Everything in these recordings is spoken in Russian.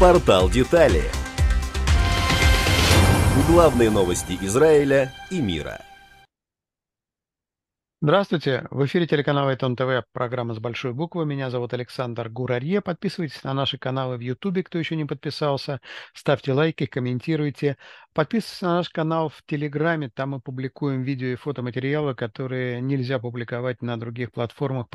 Портал Детали. Главные новости Израиля и мира. Здравствуйте! В эфире телеканала Итон ТВ, программа с большой буквы. Меня зовут Александр Гурарье. Подписывайтесь на наши каналы в Ютубе, кто еще не подписался. Ставьте лайки, комментируйте. Подписывайтесь на наш канал в Телеграме. Там мы публикуем видео и фотоматериалы, которые нельзя публиковать на других платформах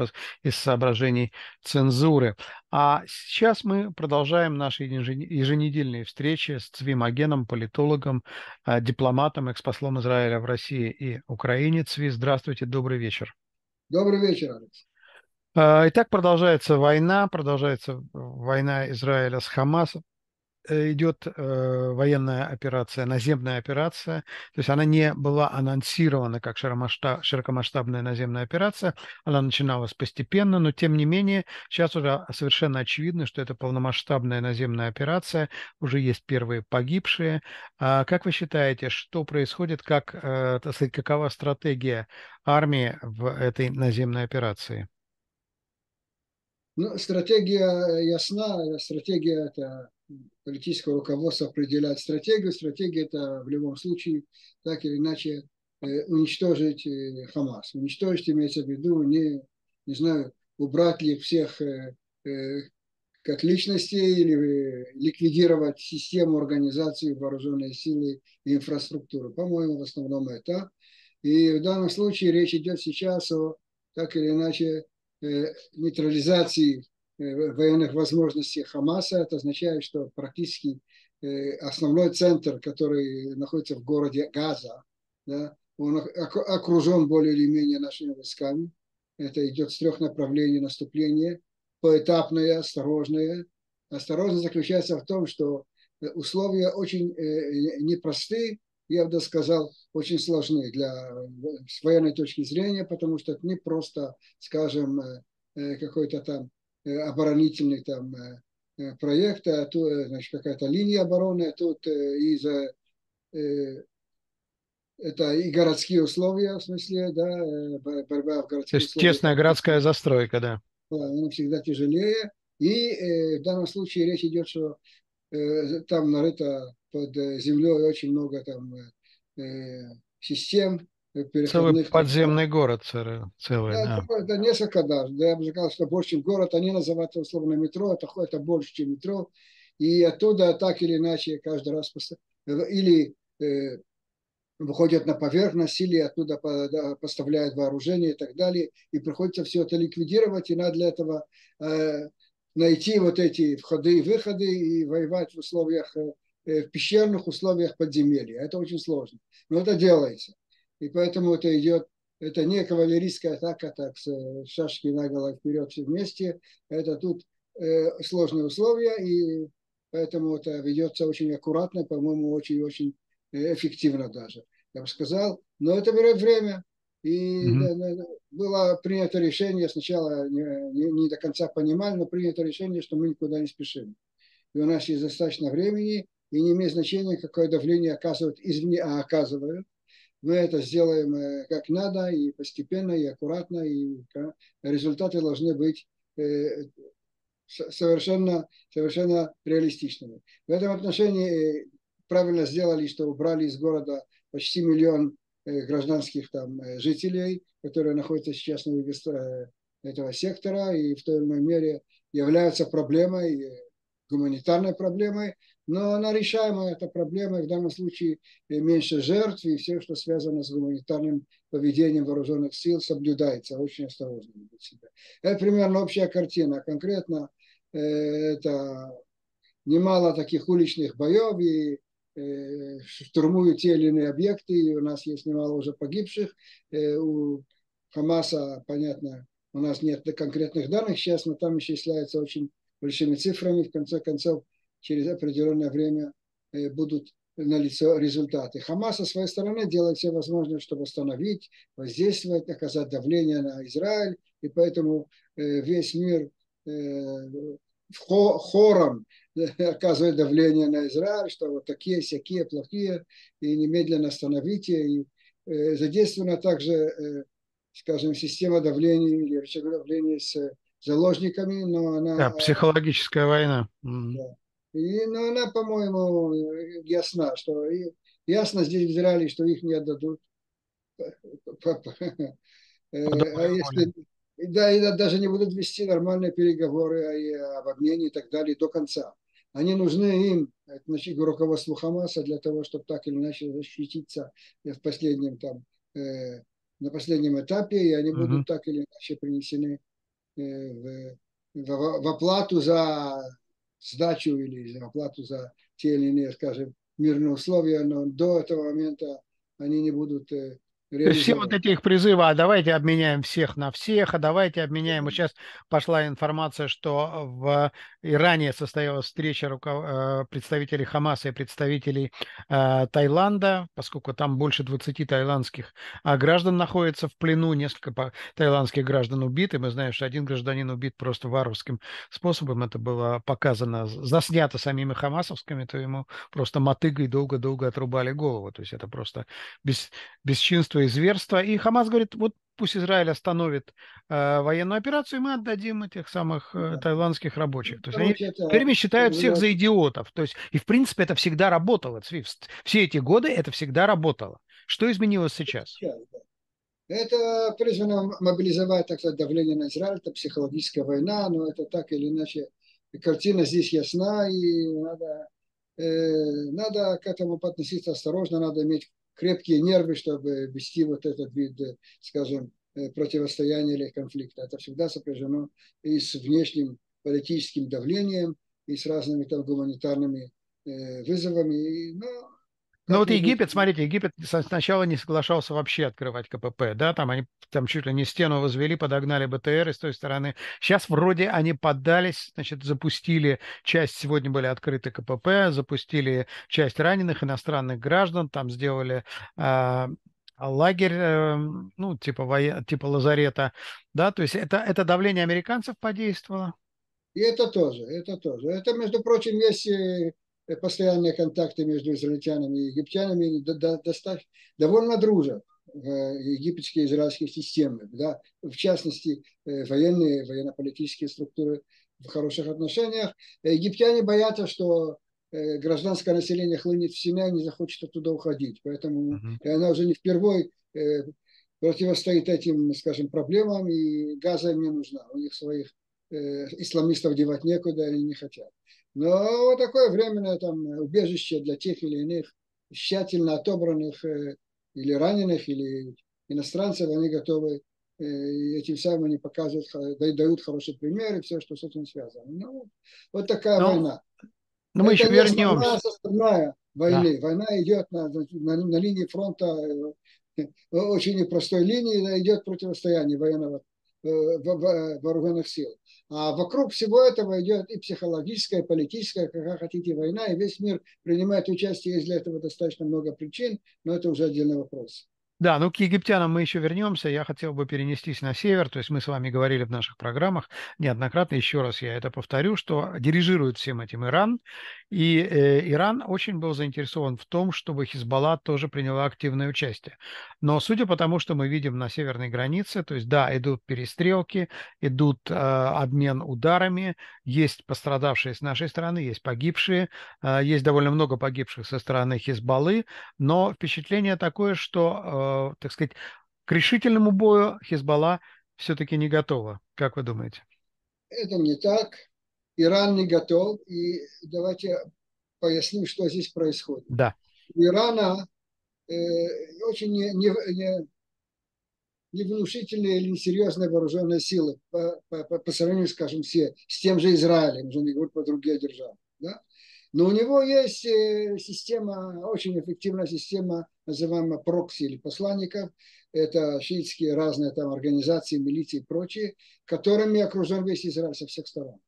из соображений цензуры. А сейчас мы продолжаем наши еженедельные встречи с Цви Магеном, политологом, а, дипломатом, экспослом Израиля в России и Украине. Цви, здравствуйте, добрый вечер. Добрый вечер, Алекс. А, итак, продолжается война, продолжается война Израиля с Хамасом. Э, идет э, военная операция, наземная операция, то есть она не была анонсирована как широкомасштаб, широкомасштабная наземная операция, она начиналась постепенно, но тем не менее сейчас уже совершенно очевидно, что это полномасштабная наземная операция, уже есть первые погибшие. А как вы считаете, что происходит, как, э, так сказать, какова стратегия армии в этой наземной операции? Ну, стратегия ясна, стратегия это политического руководства определяет стратегию. Стратегия это в любом случае так или иначе э, уничтожить э, Хамас. Уничтожить имеется в виду не, не знаю, убрать ли всех э, как личностей или ликвидировать систему, организацию, вооруженные силы и инфраструктуру. По-моему, в основном это. И в данном случае речь идет сейчас о так или иначе нейтрализации Э, военных возможностей Хамаса. Это означает, что практически э, основной центр, который находится в городе Газа, да, он окружен более или менее нашими войсками. Это идет с трех направлений наступления. Поэтапное, осторожное. Осторожность заключается в том, что э, условия очень непростые, я бы сказал, очень сложны для, с военной точки зрения, потому что это не просто, скажем, какой-то там Э, оборонительный там э, э, проект, а то значит, какая-то линия обороны, а тут из это и городские условия, в смысле, да, борьба в городских То есть условиях. тесная городская застройка, да. Да, она всегда тяжелее. И э, в данном случае речь идет, что э, там нарыто под землей очень много там э, систем, Целый подземный город целый. Да, да. Это несколько даже. Я бы сказал, что больше, чем город. Они называют это условно метро. Это, это больше, чем метро. И оттуда так или иначе каждый раз или э, выходят на поверхность, или оттуда поставляют вооружение и так далее. И приходится все это ликвидировать. И надо для этого э, найти вот эти входы и выходы и воевать в условиях, э, в пещерных условиях подземелья. Это очень сложно. Но это делается и поэтому это идет, это не кавалерийская атака, так, с шашки наголо вперед все вместе, это тут э, сложные условия, и поэтому это ведется очень аккуратно, по-моему, очень-очень э, эффективно даже, я бы сказал, но это берет время, и mm-hmm. было принято решение, сначала не, не, не до конца понимали, но принято решение, что мы никуда не спешим. И у нас есть достаточно времени, и не имеет значения, какое давление оказывают извне, а оказывают мы это сделаем э, как надо и постепенно, и аккуратно, и результаты должны быть э, совершенно, совершенно реалистичными. В этом отношении э, правильно сделали, что убрали из города почти миллион гражданских там жителей, которые находятся сейчас на юге этого сектора и в той или иной мере являются проблемой, гуманитарной проблемой, но она решаемая, эта проблема, в данном случае меньше жертв, и все, что связано с гуманитарным поведением вооруженных сил, соблюдается очень осторожно. Это примерно общая картина. Конкретно э, это немало таких уличных боев, и э, штурмуют те или иные объекты, и у нас есть немало уже погибших. Э, у Хамаса, понятно, у нас нет конкретных данных сейчас, но там исчисляется очень большими цифрами. В конце концов, через определенное время э, будут налицо результаты. Хамас со своей стороны делает все возможное, чтобы остановить, воздействовать, оказать давление на Израиль, и поэтому э, весь мир э, хором оказывает давление на Израиль, что вот такие, всякие, плохие, и немедленно остановите. И задействована также, скажем, система давления или рычаг давления с заложниками, но она... Да, психологическая война. Да. И, но ну, она, по-моему, ясна, что ясно здесь в Израиле, что их не отдадут. Э, а если, да, и даже не будут вести нормальные переговоры об обмене и так далее до конца. Они нужны им, значит, руководству Хамаса, для того, чтобы так или иначе защититься в последнем там, э, на последнем этапе, и они mm-hmm. будут так или иначе принесены э, в, в, в оплату за сдачу или за оплату за те или иные, скажем, мирные условия, но до этого момента они не будут э, то есть все вот эти их призывы, а давайте обменяем всех на всех, а давайте обменяем. Вот сейчас пошла информация, что в Иране состоялась встреча руков... Э, представителей Хамаса и представителей э, Таиланда, поскольку там больше 20 таиландских а граждан находится в плену, несколько таиландских граждан убиты. Мы знаем, что один гражданин убит просто варварским способом. Это было показано, заснято самими хамасовскими, то ему просто мотыгой долго-долго отрубали голову. То есть это просто без... бесчинство и зверства. И Хамас говорит, вот пусть Израиль остановит э, военную операцию, и мы отдадим этих самых э, тайландских рабочих. То есть они теперь меня считают всех за идиотов. То есть, и в принципе это всегда работало, Свифт. Все эти годы это всегда работало. Что изменилось сейчас? Это призвано мобилизовать, так сказать, давление на Израиль, это психологическая война, но это так или иначе. Картина здесь ясна, и надо, э, надо к этому относиться осторожно, надо иметь крепкие нервы, чтобы вести вот этот вид, э, скажем, э, противостояния или конфликта. Это всегда сопряжено и с внешним политическим давлением, и с разными там гуманитарными э, вызовами. Но ну вот Египет, смотрите, Египет сначала не соглашался вообще открывать КПП, да, там они там чуть ли не стену возвели, подогнали БТР с той стороны. Сейчас вроде они поддались, значит, запустили часть, сегодня были открыты КПП, запустили часть раненых иностранных граждан, там сделали э, лагерь, э, ну, типа, воен... типа лазарета, да, то есть это, это давление американцев подействовало? И это тоже, это тоже. Это, между прочим, есть Э, постоянные контакты между израильтянами и египтянами достаточно, довольно дружат в египетские и израильские системы. Да? В частности, э, военные, военно-политические структуры в хороших отношениях. Египтяне боятся, что э, гражданское население хлынет в Синай, не захочет оттуда уходить. Поэтому uh-huh. она уже не впервые противостоит этим, скажем, проблемам, и газа им не нужна. У них своих исламистов девать некуда, они не хотят. Но вот такое временное там убежище для тех или иных тщательно отобранных э, или раненых, или иностранцев, они готовы э, этим самым они показывают, дают хороший пример и все, что с этим связано. Ну, вот такая но, ну, война. Но мы Это еще вернемся. Основная войны. Да. Война идет на, на, на линии фронта, э, очень непростой линии, идет противостояние военного вооруженных сил. А вокруг всего этого идет и психологическая, и политическая, как хотите, война, и весь мир принимает участие, есть для этого достаточно много причин, но это уже отдельный вопрос. Да, ну к египтянам мы еще вернемся. Я хотел бы перенестись на север. То есть мы с вами говорили в наших программах неоднократно, еще раз я это повторю, что дирижирует всем этим Иран. И э, Иран очень был заинтересован в том, чтобы Хизбалла тоже приняла активное участие. Но судя по тому, что мы видим на северной границе, то есть да, идут перестрелки, идут э, обмен ударами, есть пострадавшие с нашей стороны, есть погибшие, э, есть довольно много погибших со стороны Хизбаллы, но впечатление такое, что э, так сказать, к решительному бою Хизбалла все-таки не готова. Как вы думаете? Это не так. Иран не готов. И давайте поясним, что здесь происходит. Да. У Ирана э, очень не, не, не, невнушительные или несерьезные вооруженные силы по, по, по сравнению, скажем, все, с тем же Израилем, уже не говорю про другие державы. Да? Но у него есть э, система, очень эффективная система, называемая прокси или посланников. Это шиитские разные там организации, милиции и прочие, которыми окружен весь Израиль со всех сторон.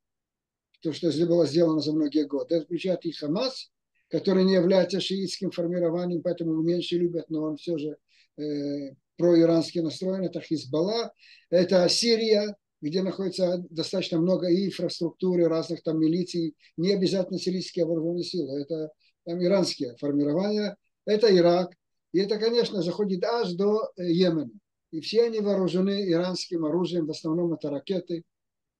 То, что было сделано за многие годы. Это включает и Хамас, который не является шиитским формированием, поэтому его меньше любят, но он все же э, проирански настроен. Это Хизбалла, это Сирия, где находится достаточно много инфраструктуры, разных там милиций, не обязательно сирийские вооруженные силы, это там иранские формирования, это Ирак, и это, конечно, заходит аж до э, Йемена. И все они вооружены иранским оружием, в основном это ракеты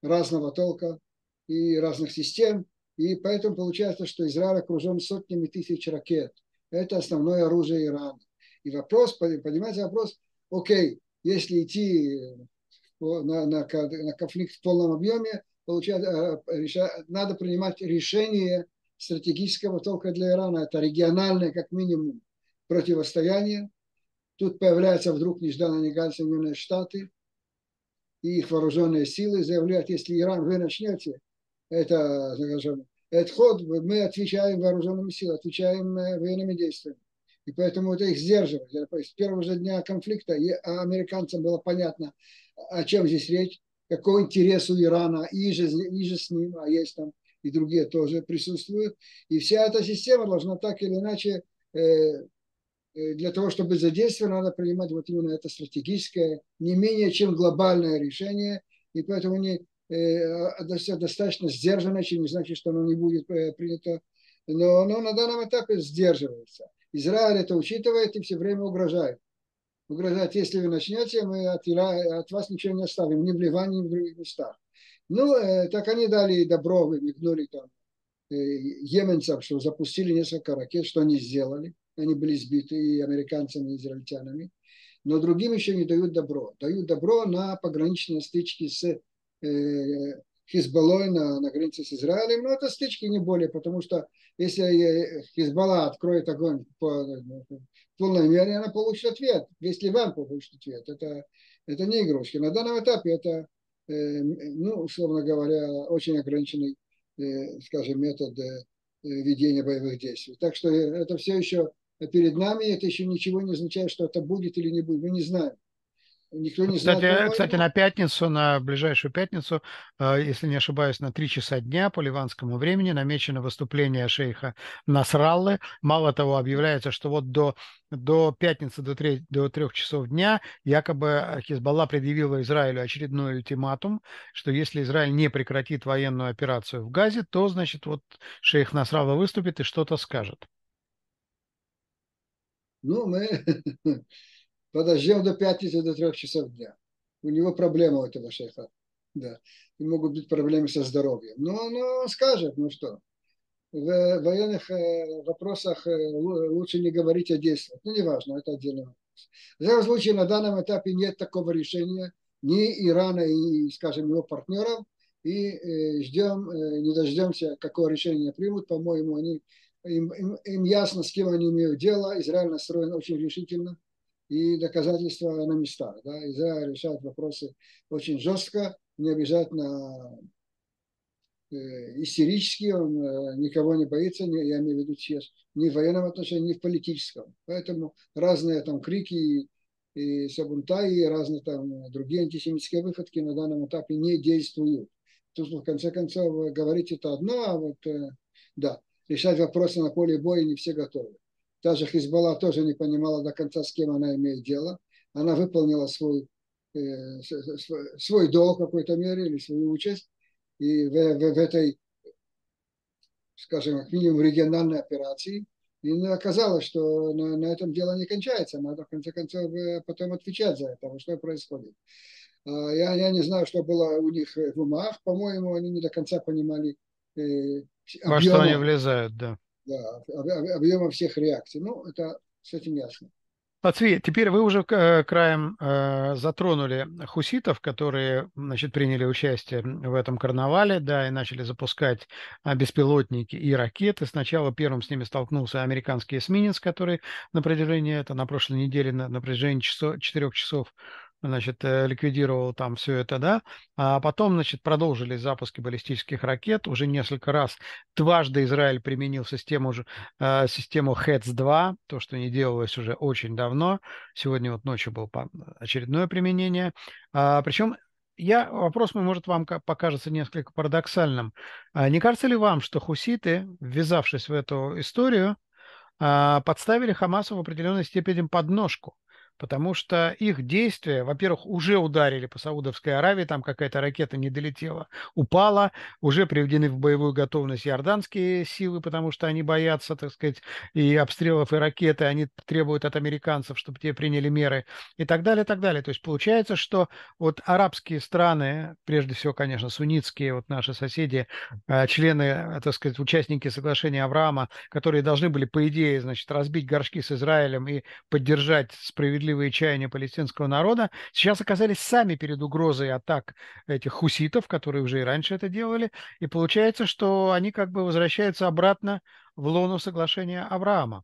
разного толка и разных систем. И поэтому получается, что Израиль окружен сотнями тысяч ракет. Это основное оружие Ирана. И вопрос, понимаете, вопрос, окей, если идти на, на, на конфликт в полном объеме, получается, э, надо принимать решение стратегического только для Ирана. Это региональное, как минимум, противостояние. Тут появляются вдруг нежданно-негаданно Соединенные Штаты и их вооруженные силы заявляют, если Иран вы начнете, это, скажем, этот ход, мы отвечаем вооруженными силами, отвечаем э, военными действиями. И поэтому это их сдерживает. С первого же дня конфликта американцам было понятно, о чем здесь речь, какой интерес у Ирана, и же, и же с ним, а есть там и другие тоже присутствуют. И вся эта система должна так или иначе, э, э, для того, чтобы задействовать, надо принимать вот именно это стратегическое, не менее чем глобальное решение. И поэтому они э, достаточно сдержанно, чем не значит, что оно не будет принято. Но оно на данном этапе сдерживается. Израиль это учитывает и все время угрожает. Угрожает, если вы начнете, мы от, от вас ничего не оставим, ни в Ливане, ни в других местах. Ну, э, так они дали добро, вымигнули там э, еменцам, что запустили несколько ракет, что они сделали. Они были сбиты и американцами, и израильтянами. Но другим еще не дают добро. Дают добро на пограничные стычки с э, Хизбаллой на, на границе с Израилем. Но это стычки не более, потому что если э, Хизбалла откроет огонь по, в полной мере, она получит ответ. Если Ливан получит ответ, это, это не игрушки. На данном этапе это, э, ну, условно говоря, очень ограниченный, э, скажем, метод ведения боевых действий. Так что это все еще перед нами, это еще ничего не означает, что это будет или не будет. Мы не знаем. Никто не кстати, знает. Кстати, на пятницу, на ближайшую пятницу, э, если не ошибаюсь, на 3 часа дня по ливанскому времени намечено выступление шейха Насраллы. Мало того, объявляется, что вот до, до пятницы, до, 3, до 3 часов дня якобы Хизбалла предъявила Израилю очередной ультиматум, что если Израиль не прекратит военную операцию в Газе, то, значит, вот шейх Насралла выступит и что-то скажет. Ну, мы подождем до пятницы, до трех часов дня. У него проблема у этого шейха. Да. И могут быть проблемы со здоровьем. Но, но он скажет, ну что, в военных э, вопросах э, лучше не говорить, а действовать. Ну, неважно, это отдельный вопрос. В любом случае, на данном этапе нет такого решения ни Ирана и, скажем, его партнеров. И э, ждем, не дождемся, какое решение примут. По-моему, они, им, им, им ясно, с кем они имеют дело. Израиль настроен очень решительно и доказательства на местах. Да? Израиль решает вопросы очень жестко, не обязательно э, истерически, он э, никого не боится, не, я имею в виду сейчас, ни в военном отношении, ни в политическом. Поэтому разные там крики и, и сабунтаи, и разные там другие антисемитские выходки на данном этапе не действуют. Тут, в конце концов, говорить это одно, а вот, э, да, решать вопросы на поле боя не все готовы. Даже Хизбалла тоже не понимала до конца, с кем она имеет дело. Она выполнила свой, э, свой долг в какой-то мере или свою участь. И в, в, в этой, скажем, как минимум региональной операции. И оказалось, что на, на этом дело не кончается. Надо, в конце концов, э, потом отвечать за это, что происходит. А я, я не знаю, что было у них в умах. По-моему, они не до конца понимали э, Во что они влезают, да да, объема всех реакций. Ну, это с этим ясно. Латвия, теперь вы уже э, краем э, затронули хуситов, которые значит, приняли участие в этом карнавале, да, и начали запускать э, беспилотники и ракеты. Сначала первым с ними столкнулся американский эсминец, который на протяжении, это на прошлой неделе, на, на протяжении часов, 4 часов значит, э, ликвидировал там все это, да, а потом, значит, продолжились запуски баллистических ракет, уже несколько раз, дважды Израиль применил систему, э, систему HETS-2, то, что не делалось уже очень давно, сегодня вот ночью было очередное применение, а, причем я, вопрос мой, может, вам покажется несколько парадоксальным. А не кажется ли вам, что хуситы, ввязавшись в эту историю, а, подставили Хамасу в определенной степени подножку? Потому что их действия, во-первых, уже ударили по Саудовской Аравии, там какая-то ракета не долетела, упала, уже приведены в боевую готовность иорданские силы, потому что они боятся, так сказать, и обстрелов, и ракеты, они требуют от американцев, чтобы те приняли меры, и так далее, и так далее. То есть получается, что вот арабские страны, прежде всего, конечно, суннитские, вот наши соседи, э, члены, так сказать, участники соглашения Авраама, которые должны были, по идее, значит, разбить горшки с Израилем и поддержать справедливость справедливые чаяния палестинского народа, сейчас оказались сами перед угрозой атак этих хуситов, которые уже и раньше это делали, и получается, что они как бы возвращаются обратно в лону соглашения Авраама.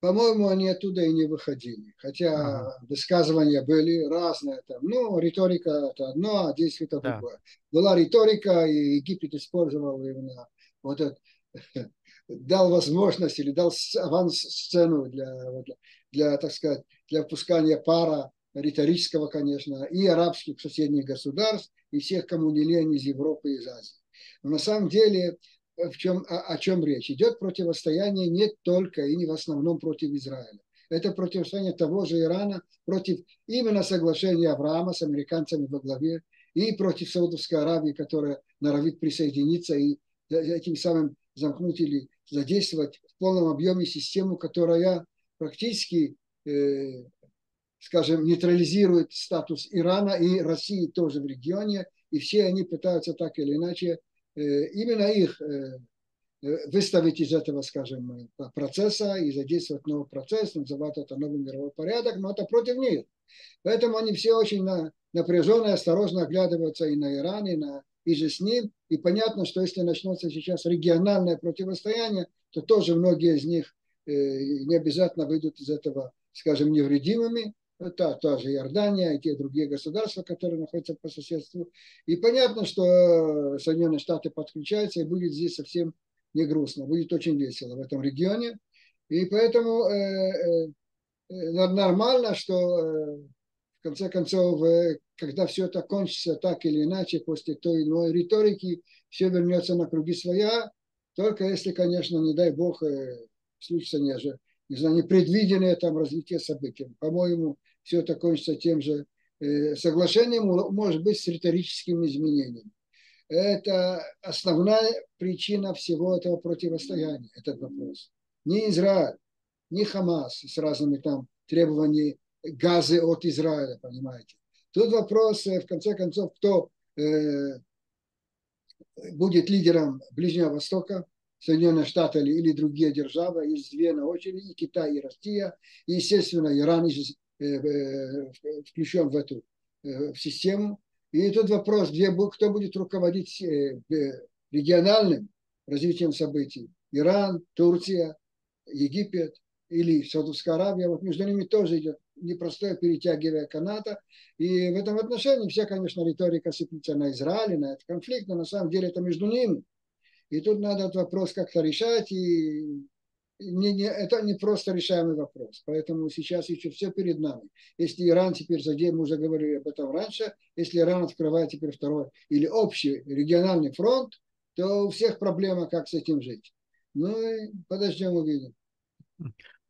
По-моему, они оттуда и не выходили. Хотя ага. высказывания были разные. Там. Ну, риторика это одно, а действие это да. другое. Была риторика, и Египет использовал именно вот это, дал возможность или дал аванс-сцену для, для, для, так сказать, для впускания пара риторического, конечно, и арабских соседних государств, и всех, кому не лень из Европы и из Азии. Но на самом деле в чем, о, о чем речь? Идет противостояние не только и не в основном против Израиля. Это противостояние того же Ирана против именно соглашения Авраама с американцами во главе и против Саудовской Аравии, которая норовит присоединиться и этим самым замкнуть или задействовать в полном объеме систему, которая практически, э, скажем, нейтрализирует статус Ирана и России тоже в регионе, и все они пытаются так или иначе э, именно их э, выставить из этого, скажем, процесса и задействовать новый процесс, называть это новый мировой порядок, но это против них. Поэтому они все очень напряженно и осторожно оглядываются и на Иран, и, на, и же с ним. И понятно, что если начнется сейчас региональное противостояние, то тоже многие из них Э, не обязательно выйдут из этого, скажем, невредимыми. Это тоже Иордания и те другие государства, которые находятся по соседству. И понятно, что Соединенные Штаты подключаются, и будет здесь совсем не грустно, будет очень весело в этом регионе. И поэтому э, э, нормально, что в конце концов, когда все это кончится так или иначе, после той иной риторики, все вернется на круги своя, только если, конечно, не дай бог, случится не, же, не знаю, непредвиденное там развитие событий. По-моему, все это кончится тем же э, соглашением, может быть, с риторическими изменениями. Это основная причина всего этого противостояния, этот вопрос. Не Израиль, не Хамас с разными там требованиями газы от Израиля, понимаете. Тут вопрос, э, в конце концов, кто э, будет лидером Ближнего Востока, Соединенные Штаты или, или другие державы, есть две на очереди, Китай и Россия, и, естественно, Иран э, э, включен в эту э, в систему. И тут вопрос, где, кто будет руководить региональным развитием событий. Иран, Турция, Египет или Саудовская Аравия. Вот между ними тоже идет непростое перетягивание каната. И в этом отношении вся, конечно, риторика сыплется на Израиле, на этот конфликт, но на самом деле это между ними. И тут надо этот вопрос как-то решать, и не, не, это не просто решаемый вопрос. Поэтому сейчас еще все перед нами. Если Иран теперь задеет, мы уже говорили об этом раньше, если Иран открывает теперь второй или общий региональный фронт, то у всех проблема, как с этим жить. Ну и подождем, увидим.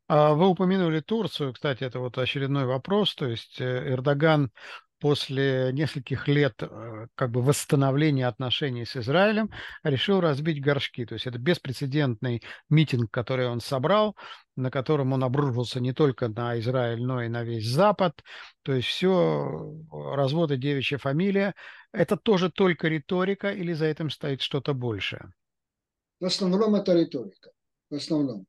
А вы упомянули Турцию, кстати, это вот очередной вопрос. То есть э, Эрдоган после нескольких лет э, как бы восстановления отношений с Израилем решил разбить горшки. То есть это беспрецедентный митинг, который он собрал, на котором он обрушился не только на Израиль, но и на весь Запад. То есть все, э, развод и девичья фамилия. Это тоже только риторика или за этим стоит что-то большее? В основном это риторика. В основном.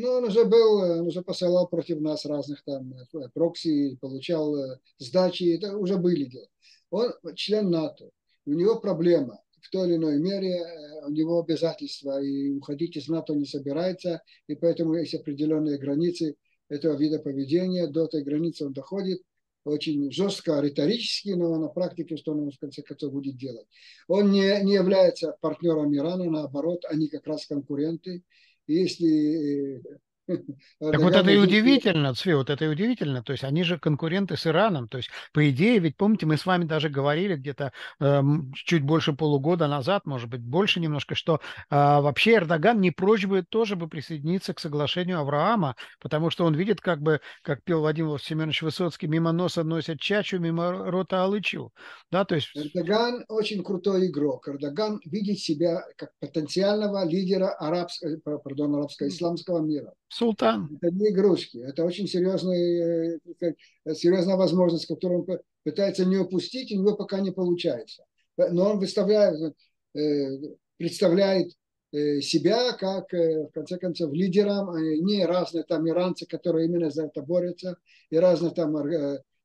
Ну, он уже был, он уже посылал против нас разных там э, прокси, получал э, сдачи, это уже были дела. Он член НАТО, у него проблема в той или иной мере, э, у него обязательства, и уходить из НАТО не собирается, и поэтому есть определенные границы этого вида поведения, до этой границы он доходит, очень жестко риторически, но на практике что он в конце концов будет делать. Он не, не является партнером Ирана, наоборот, они как раз конкуренты, если Так вот это и удивительно, Цви, вот это и удивительно. То есть они же конкуренты с Ираном. То есть, по идее, ведь помните, мы с вами даже говорили где-то э, чуть больше полугода назад, может быть, больше немножко, что э, вообще Эрдоган не прочь бы тоже бы присоединиться к соглашению Авраама, потому что он видит, как бы, как пел Владимир Семенович Высоцкий, мимо носа носят чачу, мимо рота алычу. Да, то есть... Эрдоган очень крутой игрок. Эрдоган видит себя как потенциального лидера арабского, э, пардон, арабско-исламского мира. Султан. Это не игрушки, это очень серьезная, э, серьезная возможность, которую он пытается не упустить, и у него пока не получается. Но он выставляет, э, представляет э, себя как, в конце концов, лидером, не разные там иранцы, которые именно за это борются, и разные там,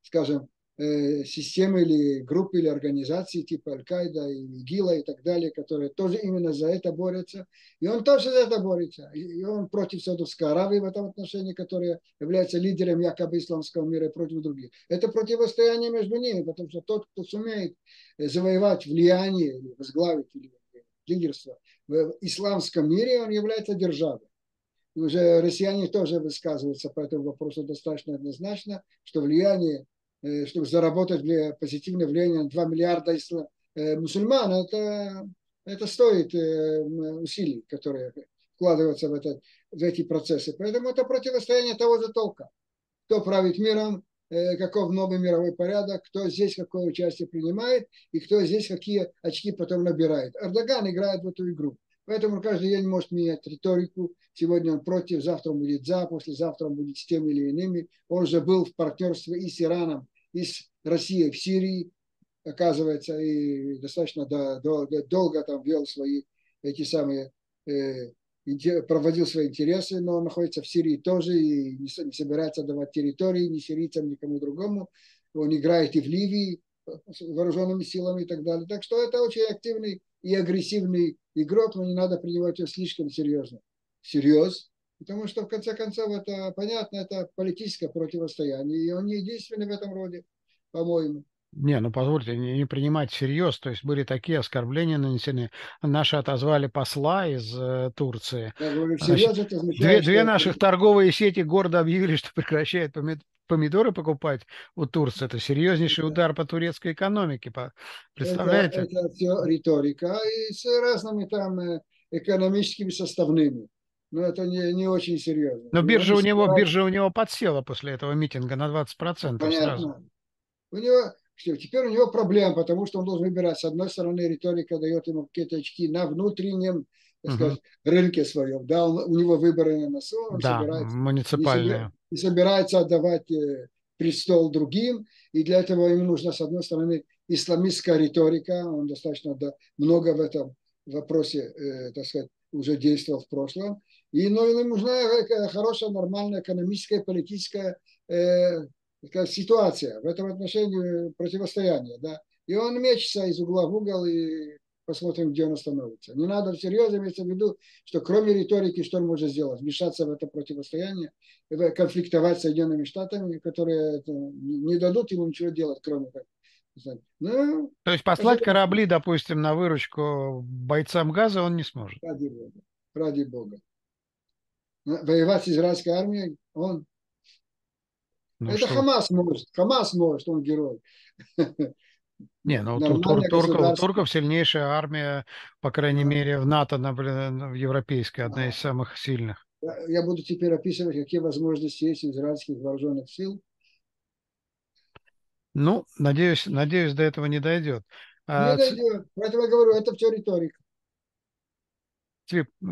скажем, системы или группы или организации типа Аль-Каида и ИГИЛа и так далее, которые тоже именно за это борются. И он тоже за это борется. И он против Саудовской Аравии в этом отношении, которая является лидером якобы исламского мира и против других. Это противостояние между ними, потому что тот, кто сумеет э, завоевать влияние или возглавить или лидерство в исламском мире, он является державой. Уже россияне тоже высказываются по этому вопросу достаточно однозначно, что влияние Э, чтобы заработать позитивное влияние на 2 миллиарда э, мусульман, это, это стоит э, усилий, которые вкладываются в, это, в эти процессы. Поэтому это противостояние того же толка. Кто правит миром, каков новый мировой порядок, кто здесь какое участие принимает и кто здесь какие очки потом набирает. Эрдоган играет в эту игру. Поэтому каждый день может менять риторику. Сегодня он против, завтра он будет за, послезавтра он будет с теми или иными. Он же был в партнерстве и с Ираном, из России в Сирии, оказывается, и достаточно до, до, долго там вел свои эти самые, э, проводил свои интересы, но он находится в Сирии тоже и не, собирается давать территории ни сирийцам, никому другому. Он играет и в Ливии с вооруженными силами и так далее. Так что это очень активный и агрессивный игрок, но не надо принимать его слишком серьезно. Серьез, Потому что, в конце концов, это понятно, это политическое противостояние. И он не единственный в этом роде, по-моему. Не, ну позвольте, не, не принимать всерьез. То есть были такие оскорбления нанесены. Наши отозвали посла из э, Турции. Я говорю, всерьез это означает, две, две наших торговые сети гордо объявили, что прекращают помидоры покупать у Турции. Это серьезнейший удар по турецкой экономике. Представляете? Это, это все риторика и с разными там э, экономическими составными но это не, не очень серьезно. Но биржа у, него, биржа у него подсела после этого митинга на 20% Понятно. сразу. У него, что, теперь у него проблема, потому что он должен выбирать. С одной стороны, риторика дает ему какие-то очки на внутреннем так угу. сказать, рынке своем. Да, он, у него выборы на носу, он да, собирается, муниципальные. И, собирается отдавать э, престол другим, и для этого ему нужна, с одной стороны, исламистская риторика, он достаточно да, много в этом вопросе, э, так сказать, уже действовал в прошлом, и ну, им нужна хорошая, нормальная экономическая, политическая э, ситуация в этом отношении противостояние. Да? И он мечется из угла в угол и посмотрим, где он остановится. Не надо всерьез иметь в виду, что кроме риторики, что он может сделать? Вмешаться в это противостояние, конфликтовать с Соединенными Штатами, которые не дадут ему ничего делать, кроме как ну, То есть послать это... корабли, допустим, на выручку бойцам газа он не сможет? Ради Бога. Ради Бога воевать с израильской армией, он... Ну, это что? Хамас может, Хамас может, он герой. Не, ну тур, тур, турков, турков сильнейшая армия, по крайней да. мере, в НАТО, например, в европейской, одна да. из самых сильных. Я буду теперь описывать, какие возможности есть у израильских вооруженных сил. Ну, надеюсь, надеюсь, до этого не дойдет. Не а, дойдет. Поэтому я говорю, это все риторика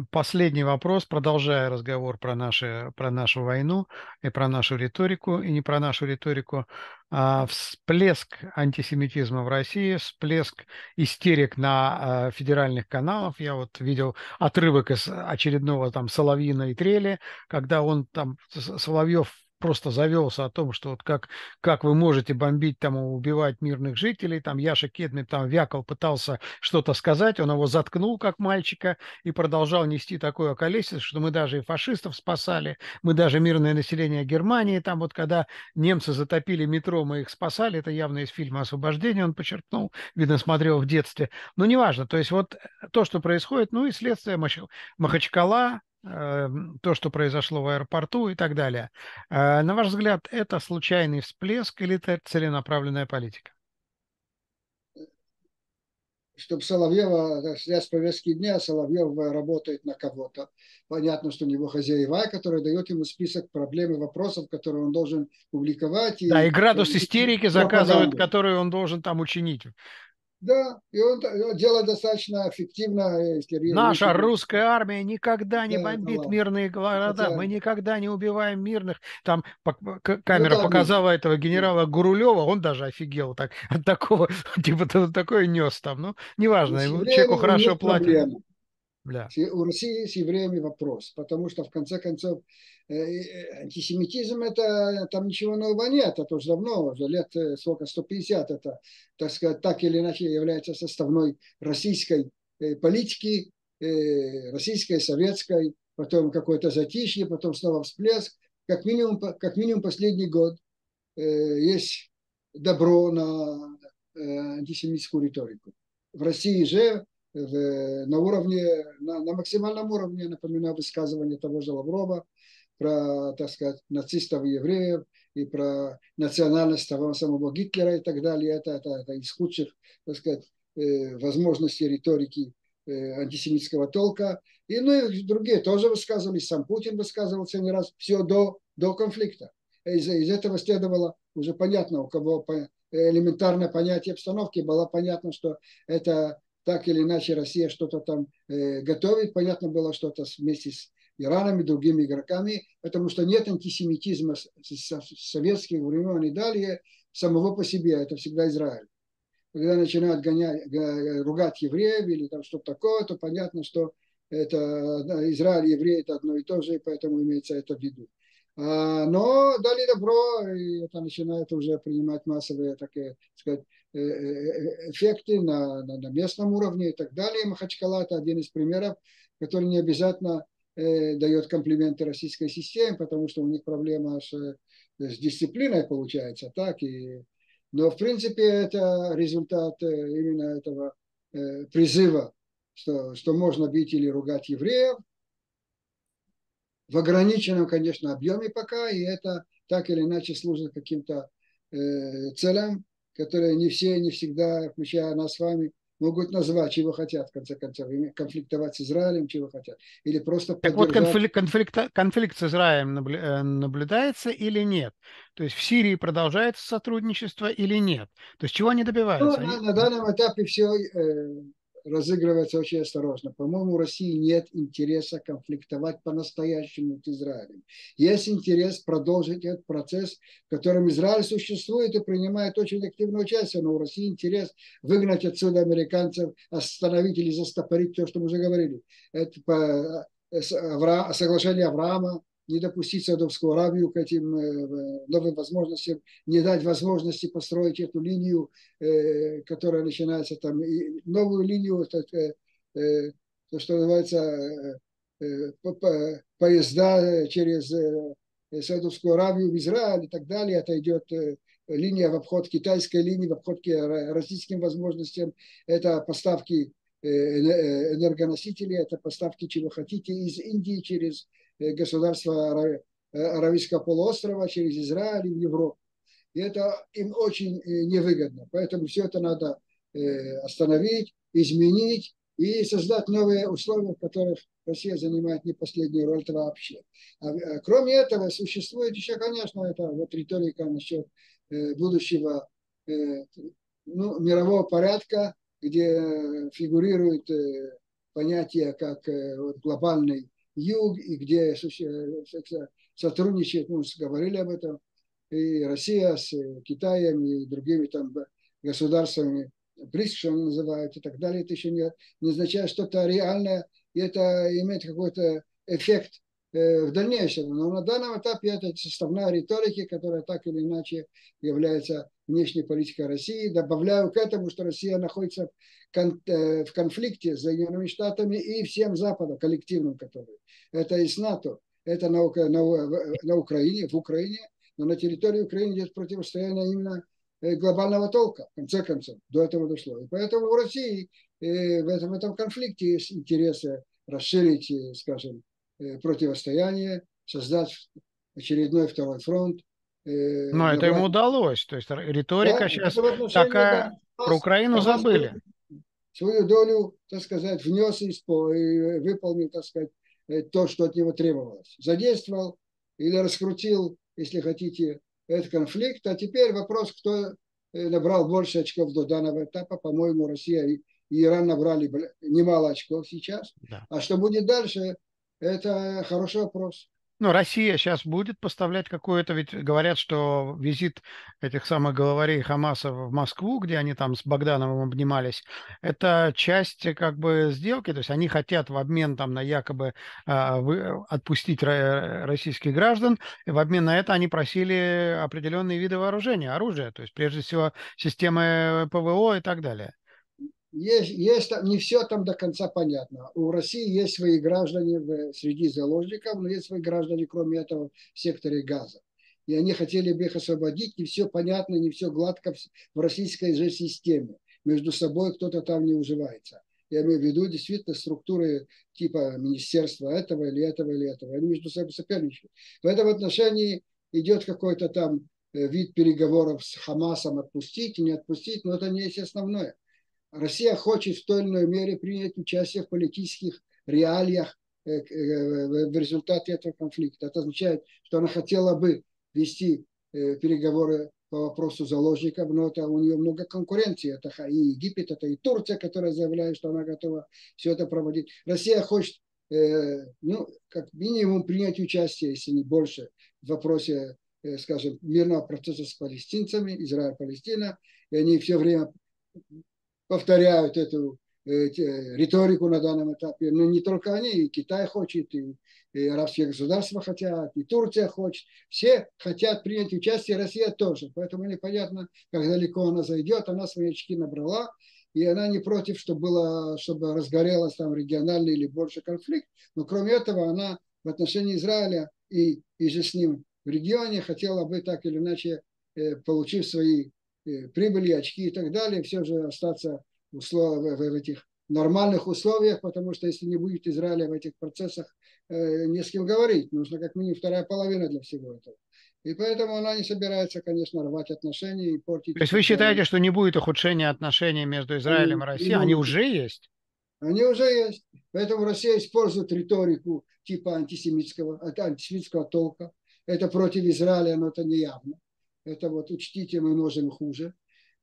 последний вопрос, продолжая разговор про, наши, про нашу войну и про нашу риторику, и не про нашу риторику. А, всплеск антисемитизма в России, всплеск истерик на а, федеральных каналах. Я вот видел отрывок из очередного там Соловьиной трели, когда он там, Соловьев просто завелся о том, что вот как, как вы можете бомбить, там, убивать мирных жителей, там Яша Кетмин там вякал, пытался что-то сказать, он его заткнул как мальчика и продолжал нести такое околесице, что мы даже и фашистов спасали, мы даже мирное население Германии, там вот когда немцы затопили метро, мы их спасали, это явно из фильма «Освобождение» он подчеркнул, видно, смотрел в детстве, но неважно, то есть вот то, что происходит, ну и следствие Махачкала, то, что произошло в аэропорту и так далее. На ваш взгляд, это случайный всплеск или это целенаправленная политика? чтобы Соловьева снять с повестки дня, Соловьев работает на кого-то. Понятно, что у него хозяева, который дает ему список проблем и вопросов, которые он должен публиковать. Да, и, и градус истерики заказывает, который он должен там учинить. Да, и он делает достаточно эффективно. Наша русская армия никогда не да, бомбит мирные города. Хотя... Мы никогда не убиваем мирных. Там камера ну, показала нет. этого генерала Гурулева, он даже офигел так, от такого, типа такое нес там. Ну, неважно, человеку хорошо платят. Проблем. Да. У России с евреями вопрос, потому что в конце концов э, э, антисемитизм это там ничего нового нет, это уже давно, уже лет э, сколько, 150, это, так сказать, так или иначе является составной российской политики, российской, советской, потом какое-то затишье, потом снова всплеск. Как минимум, как минимум последний год есть добро на антисемитскую риторику. В России же на уровне, на, на максимальном уровне, напоминаю высказывание того же Лаврова про, так сказать, нацистов и евреев, и про национальность того самого Гитлера и так далее. Это, это, это из худших, так сказать, э, возможностей риторики э, антисемитского толка. И, ну, и другие тоже высказывались, сам Путин высказывался не раз, все до, до конфликта. Из, из этого следовало уже понятно, у кого элементарное понятие обстановки, было понятно, что это так или иначе Россия что-то там э, готовит. Понятно было, что-то вместе с Ираном и другими игроками, потому что нет антисемитизма с, с, с советских времен и далее самого по себе. Это всегда Израиль. Когда начинают гонять, ругать евреев или там что-то такое, то понятно, что это да, Израиль и евреи это одно и то же, и поэтому имеется это в виду. А, но дали добро, и это начинает уже принимать массовые, такие, сказать, Э, э, эффекты на, на, на местном уровне и так далее. Махачкала – это один из примеров, который не обязательно э, дает комплименты российской системе, потому что у них проблема с, с дисциплиной получается. Так? И, но в принципе это результат э, именно этого э, призыва, что, что можно бить или ругать евреев, в ограниченном, конечно, объеме пока, и это так или иначе служит каким-то э, целям, которые не все, не всегда, включая нас с вами, могут назвать, чего хотят, в конце концов, конфликтовать с Израилем, чего хотят, или просто Так вот, конфликт, конфликт, конфликт с Израилем э, наблюдается или нет? То есть в Сирии продолжается сотрудничество или нет? То есть чего они добиваются? Ну, на, на данном этапе все э, разыгрывается очень осторожно. По-моему, у России нет интереса конфликтовать по-настоящему с Израилем. Есть интерес продолжить этот процесс, в котором Израиль существует и принимает очень активное участие, но у России интерес выгнать отсюда американцев, остановить или застопорить то, что мы уже говорили. Это по э, соглашение Авраама, не допустить Саудовскую Аравию к этим э, новым возможностям, не дать возможности построить эту линию, э, которая начинается там, новую линию, э, то, что называется поезда через Саудовскую Аравию в Израиль и так далее. Это идет линия в обход китайской линии, в обход российским возможностям. Это поставки энергоносителей, это поставки чего хотите из Индии через государства э, Аравийского полуострова, через Израиль в Европу. И это им очень э, невыгодно. Поэтому все это надо остановить, изменить и создать новые условия, в которых Россия занимает не последнюю роль это вообще. А, кроме этого, существует еще, конечно, это вот риторика насчет будущего ну, мирового порядка, где фигурирует понятие как глобальный юг, и где сотрудничает, мы говорили об этом, и Россия с Китаем и другими там государствами, БРИКС, что называют, и так далее, это еще не, не означает что-то реальное, и это имеет какой-то эффект э, в дальнейшем. Но на данном этапе это составная риторика, которая так или иначе является внешней политикой России. Добавляю к этому, что Россия находится Э, в конфликте с Соединенными Штатами и всем Западом, коллективным который. Это и с НАТО, это на, на, на Украине, в Украине, но на территории Украины идет противостояние именно э, глобального толка, в конце концов, до этого дошло. И поэтому в России э, в этом, в этом конфликте есть интересы расширить, скажем, противостояние, создать очередной второй фронт. Но это ему удалось. То есть риторика да, сейчас такая... Да, про Украину забыли. Свою долю, так сказать, внес и выполнил, так сказать, то, что от него требовалось. Задействовал или раскрутил, если хотите, этот конфликт. А теперь вопрос, кто набрал больше очков до данного этапа. По-моему, Россия и Иран набрали немало очков сейчас. Да. А что будет дальше, это хороший вопрос. Ну, Россия сейчас будет поставлять какое-то, ведь говорят, что визит этих самых главарей Хамаса в Москву, где они там с Богдановым обнимались, это часть как бы сделки, то есть они хотят в обмен там на якобы э, вы, отпустить российских граждан, и в обмен на это они просили определенные виды вооружения, оружия, то есть прежде всего системы ПВО и так далее есть, есть не все там до конца понятно. У России есть свои граждане в, среди заложников, но есть свои граждане, кроме этого, в секторе газа. И они хотели бы их освободить, не все понятно, не все гладко в российской же системе. Между собой кто-то там не уживается. Я имею в виду действительно структуры типа министерства этого или этого или этого. Они между собой соперничают. В этом отношении идет какой-то там э, вид переговоров с Хамасом отпустить и не отпустить, но это не есть основное. Россия хочет в той или иной мере принять участие в политических реалиях э, э, в результате этого конфликта. Это означает, что она хотела бы вести э, переговоры по вопросу заложников, но это у нее много конкуренции. Это и Египет, это и Турция, которая заявляет, что она готова все это проводить. Россия хочет, ну, как минимум принять участие, если не больше, в вопросе, скажем, мирного процесса с палестинцами, Израиль-Палестина, и они все время повторяют эту риторику на данном этапе. Но не только они, и Китай хочет, и, и арабские государства хотят, и Турция хочет. Все хотят принять участие, Россия тоже. Поэтому непонятно, как далеко она зайдет. Она свои очки набрала, и она не против, чтобы, было, чтобы разгорелась там региональный или больше конфликт. Но кроме этого, она в отношении Израиля и, и же с ним в регионе хотела бы так или иначе, э, получив свои Э, прибыли, очки и так далее, все же остаться в, услов... в этих нормальных условиях, потому что если не будет Израиля в этих процессах, э, не с кем говорить. Нужно как минимум вторая половина для всего этого. И поэтому она не собирается, конечно, рвать отношения и портить. То есть вы считаете, что не будет ухудшения отношений между Израилем и Россией? Они уже есть? Они уже есть. Поэтому Россия использует риторику типа антисемитского, антисемитского толка. Это против Израиля, но это не явно. Это вот учтите, мы можем хуже.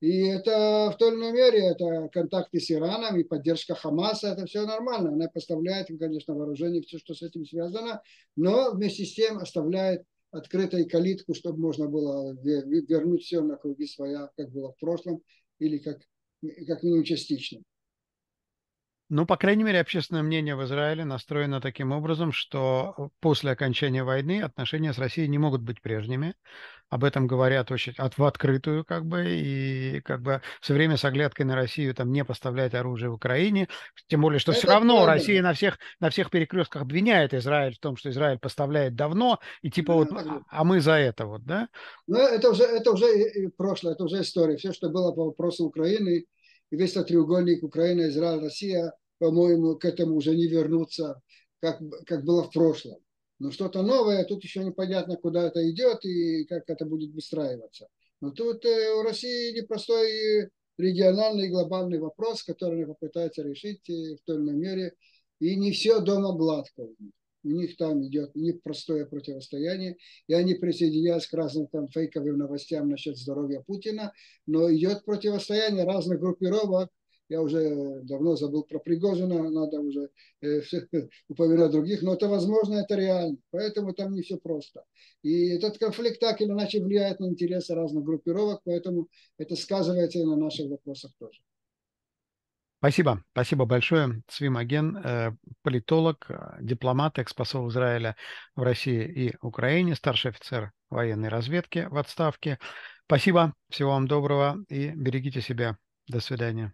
И это в той или иной мере, это контакты с Ираном и поддержка Хамаса, это все нормально. Она поставляет конечно, вооружение, все, что с этим связано, но вместе с тем оставляет открытой калитку, чтобы можно было вернуть все на круги своя, как было в прошлом, или как, как минимум частично. Ну, по крайней мере, общественное мнение в Израиле настроено таким образом, что после окончания войны отношения с Россией не могут быть прежними. Об этом говорят очень от, в открытую, как бы, и как бы все время с оглядкой на Россию там не поставлять оружие в Украине. Тем более, что Это все равно правда. Россия на всех, на всех перекрестках обвиняет Израиль в том, что Израиль поставляет давно, и типа вот, а, а мы за это вот, да? Ну, это уже, это уже прошлое, это уже история. Все, что было по вопросу Украины, и весь этот треугольник Украина, Израиль, Россия, по-моему, к этому уже не вернуться, как, как было в прошлом. Но что-то новое, тут еще непонятно, куда это идет и как это будет выстраиваться. Но тут э, у России непростой региональный и глобальный вопрос, который они попытаются решить э, в той или иной мере. И не все дома гладко у них. У них там идет непростое противостояние, и они присоединяются к разным там фейковым новостям насчет здоровья Путина, но идет противостояние разных группировок, я уже давно забыл про Пригожина, надо уже э, упоминать других, но это возможно, это реально. Поэтому там не все просто. И этот конфликт так или иначе влияет на интересы разных группировок, поэтому это сказывается и на наших вопросах тоже. Спасибо. Спасибо большое. Свим Аген, э, политолог, э, дипломат, экспосол Израиля в России и Украине, старший офицер военной разведки в отставке. Спасибо. Всего вам доброго и берегите себя. До свидания.